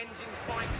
engines fighting.